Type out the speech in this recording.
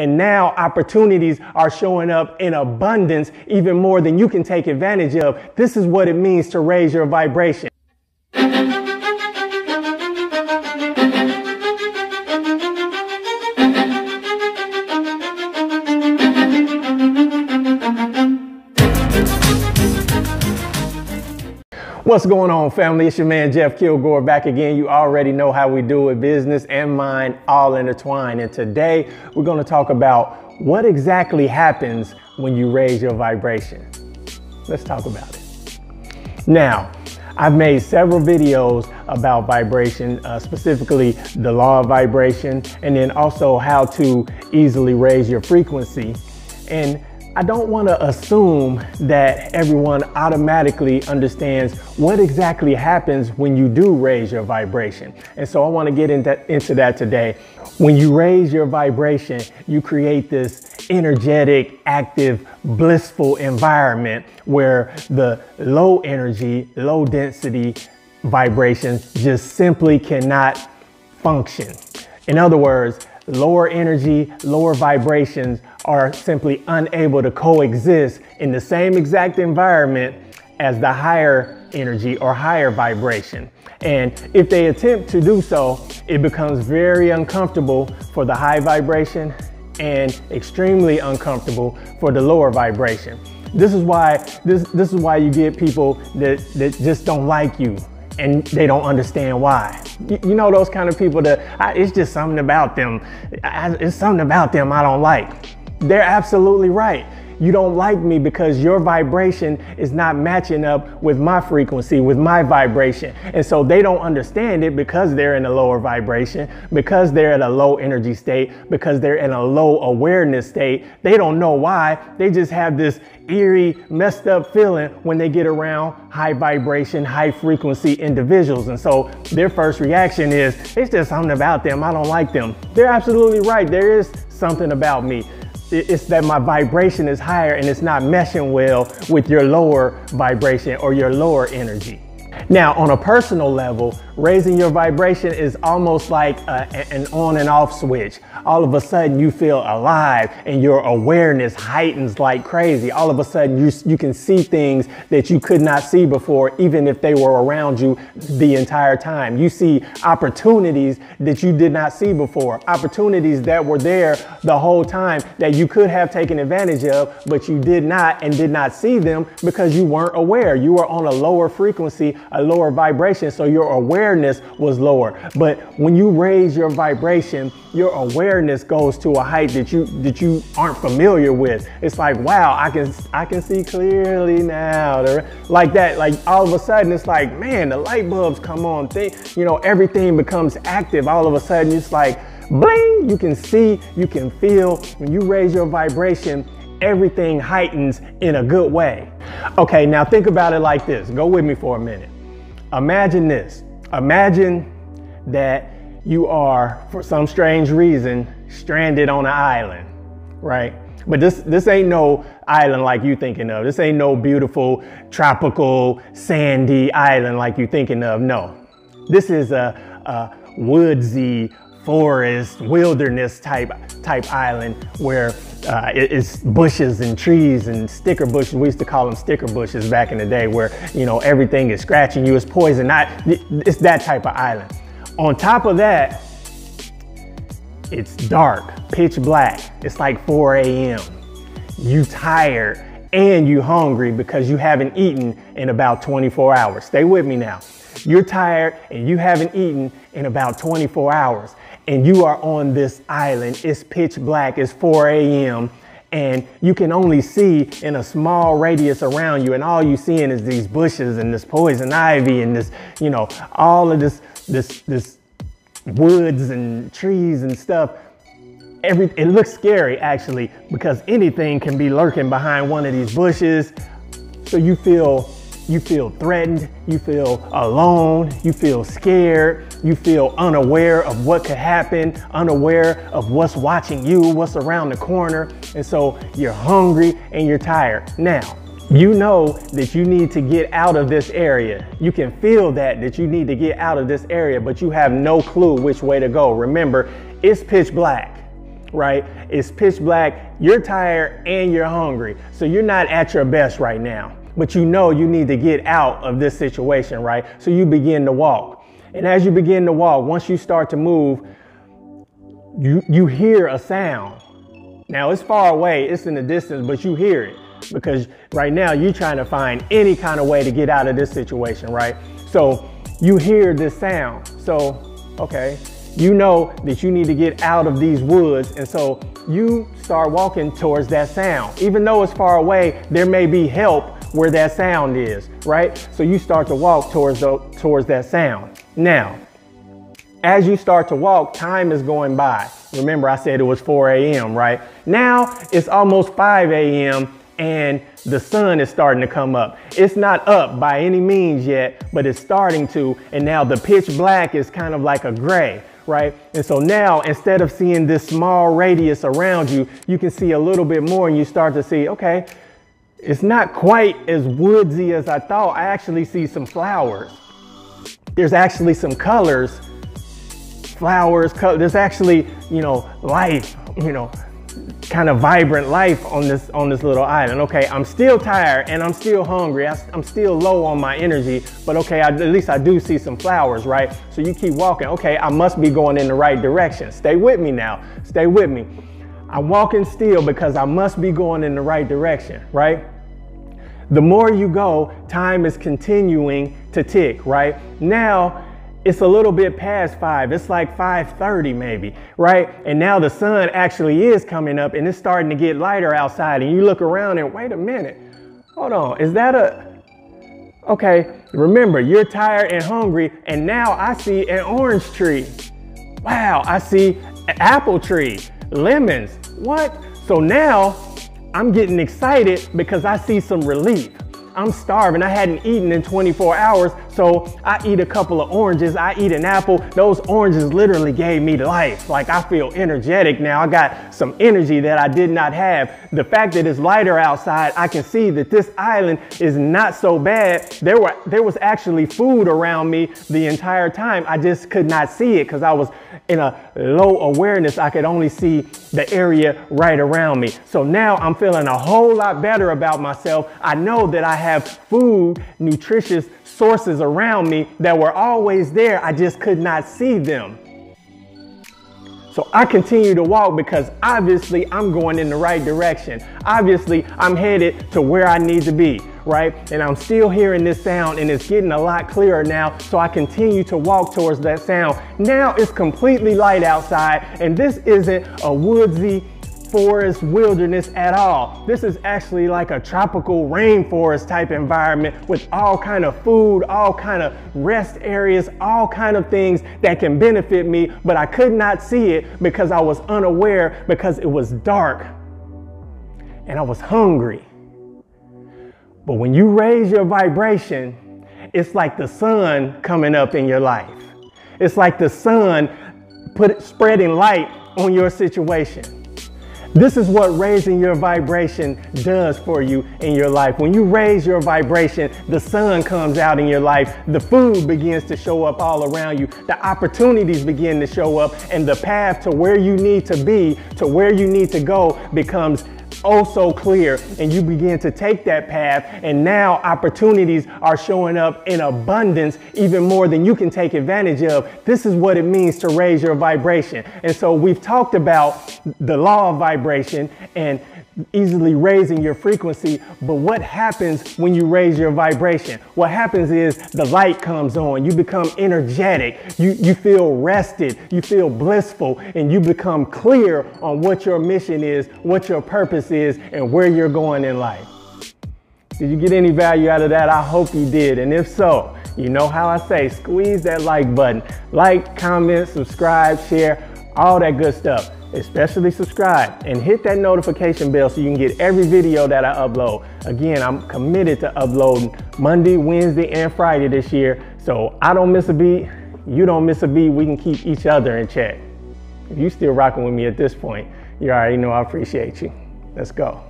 And now opportunities are showing up in abundance, even more than you can take advantage of. This is what it means to raise your vibration. What's going on, family? It's your man Jeff Kilgore back again. You already know how we do it business and mind all intertwined. And today we're going to talk about what exactly happens when you raise your vibration. Let's talk about it. Now, I've made several videos about vibration, uh, specifically the law of vibration, and then also how to easily raise your frequency. And I don't want to assume that everyone automatically understands what exactly happens when you do raise your vibration. And so I want to get into, into that today. When you raise your vibration, you create this energetic, active, blissful environment where the low energy, low density vibrations just simply cannot function. In other words, lower energy, lower vibrations are simply unable to coexist in the same exact environment as the higher energy or higher vibration. And if they attempt to do so, it becomes very uncomfortable for the high vibration and extremely uncomfortable for the lower vibration. This is why this this is why you get people that that just don't like you and they don't understand why. You, know those kind of people that I, it's just something about them. I, it's something about them I don't like. They're absolutely right. You don't like me because your vibration is not matching up with my frequency, with my vibration. And so they don't understand it because they're in a lower vibration, because they're at a low energy state, because they're in a low awareness state. They don't know why. They just have this eerie, messed up feeling when they get around high vibration, high frequency individuals. And so their first reaction is, it's just something about them. I don't like them. They're absolutely right. There is something about me it's that my vibration is higher and it's not meshing well with your lower vibration or your lower energy. Now, on a personal level, raising your vibration is almost like a, an on and off switch. All of a sudden, you feel alive and your awareness heightens like crazy. All of a sudden, you, you can see things that you could not see before, even if they were around you the entire time. You see opportunities that you did not see before, opportunities that were there the whole time that you could have taken advantage of, but you did not and did not see them because you weren't aware. You were on a lower frequency, a lower vibration, so your awareness was lower. But when you raise your vibration, your awareness goes to a height that you that you aren't familiar with. It's like, wow, I can I can see clearly now. Like that, like all of a sudden it's like, man, the light bulbs come on. Thing, you know, everything becomes active. All of a sudden it's like, bling, you can see, you can feel. When you raise your vibration, everything heightens in a good way. Okay, now think about it like this. Go with me for a minute. Imagine this. Imagine that you are, for some strange reason, stranded on an island, right? But this this ain't no island like you thinking of. This ain't no beautiful tropical sandy island like you thinking of. No, this is a, a woodsy forest wilderness type type island where uh, it's bushes and trees and sticker bushes. We used to call them sticker bushes back in the day where, you know, everything is scratching you, it's poison. Not, it's that type of island. On top of that, it's dark, pitch black. It's like 4 a.m. You tired and you hungry because you haven't eaten in about 24 hours. Stay with me now. You're tired and you haven't eaten in about 24 hours and you are on this island. It's pitch black, it's 4 a.m. And you can only see in a small radius around you, and all you're seeing is these bushes and this poison ivy and this, you know, all of this, this, this woods and trees and stuff. Every, it looks scary actually because anything can be lurking behind one of these bushes. So you feel you feel threatened, you feel alone, you feel scared, you feel unaware of what could happen, unaware of what's watching you, what's around the corner. And so you're hungry and you're tired. Now, you know that you need to get out of this area. You can feel that, that you need to get out of this area, but you have no clue which way to go. Remember, it's pitch black. right? It's pitch black, you're tired and you're hungry. So you're not at your best right now, but you know you need to get out of this situation, right? So you begin to walk. And as you begin to walk, once you start to move, you, you hear a sound. Now it's far away, it's in the distance, but you hear it because right now you're trying to find any kind of way to get out of this situation, right? So you hear this sound. So, okay, you know that you need to get out of these woods. And so you start walking towards that sound. Even though it's far away, there may be help where that sound is, right? So you start to walk towards, the, towards that sound. Now, as you start to walk, time is going by. Remember, I said it was 4 a.m., right? Now it's almost 5 a.m. and the sun is starting to come up. It's not up by any means yet, but it's starting to. And now the pitch black is kind of like a gray right? And so now instead of seeing this small radius around you, you can see a little bit more and you start to see, okay, it's not quite as woodsy as I thought. I actually see some flowers. There's actually some colors, flowers, there's actually, you know, life, you know, kind of vibrant life on this on this little island. Okay, I'm still tired and I'm still hungry. I, am still low on my energy, but okay, I, at least I do see some flowers, right? So you keep walking. Okay, I must be going in the right direction. Stay with me now. Stay with me. I'm walking still because I must be going in the right direction, right? The more you go, time is continuing to tick, right? Now it's a little bit past five. It's like 5:30 maybe, right? And now the sun actually is coming up and it's starting to get lighter outside. And you look around and wait a minute, hold on, is that a okay? Remember, you're tired and hungry, and now I see an orange tree. Wow, I see an apple tree, lemons. What? So now I'm getting excited because I see some relief. I'm starving. I hadn't eaten in 24 hours, so I eat a couple of oranges. I eat an apple. Those oranges literally gave me life. Like I feel energetic now. I got some energy that I did not have. The fact that it's lighter outside, I can see that this island is not so bad. There were there was actually food around me the entire time. I just could not see it because I was in a low awareness. I could only see the area right around me. So now I'm feeling a whole lot better about myself. I know that I have food, nutritious sources around me that were always there. I just could not see them. So I continue to walk because obviously I'm going in the right direction. Obviously I'm headed to where I need to be, right? And I'm still hearing this sound and it's getting a lot clearer now. So I continue to walk towards that sound. Now it's completely light outside and this isn't a woodsy forest wilderness at all. This is actually like a tropical rainforest type environment with all kind of food, all kind of rest areas, all kind of things that can benefit me, but I could not see it because I was unaware because it was dark and I was hungry. But when you raise your vibration, it's like the sun coming up in your life. It's like the sun put spreading light on your situation. This is what raising your vibration does for you in your life. When you raise your vibration, the sun comes out in your life, the food begins to show up all around you, the opportunities begin to show up, and the path to where you need to be, to where you need to go, becomes oh so clear and you begin to take that path and now opportunities are showing up in abundance even more than you can take advantage of. This is what it means to raise your vibration. And so we've talked about the law of vibration and easily raising your frequency. But what happens when you raise your vibration? What happens is the light comes on. You become energetic. You, you feel rested. You feel blissful. And you become clear on what your mission is, what your purpose is, and where you're going in life. Did you get any value out of that? I hope you did. And if so, you know how I say, squeeze that like button. Like, comment, subscribe, share, all that good stuff especially subscribe and hit that notification bell so you can get every video that I upload. Again, I'm committed to uploading Monday, Wednesday, and Friday this year. So I don't miss a beat, you don't miss a beat, we can keep each other in check. If you're still rocking with me at this point, you already know I appreciate you. Let's go.